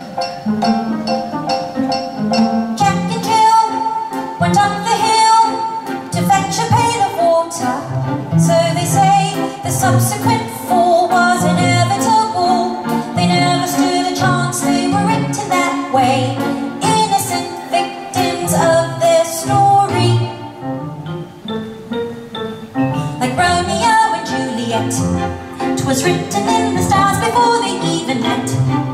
Jack and Jill went up the hill to fetch a pail of water. So they say the subsequent fall was inevitable. They never stood a chance, they were written that way. Innocent victims of their story. Like Romeo and Juliet, 'twas written in the stars before they even met.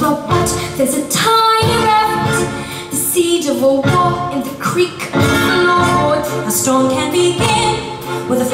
naughty There's a tiny raft, the seed of a war in the creek of the Lord. A storm can begin with a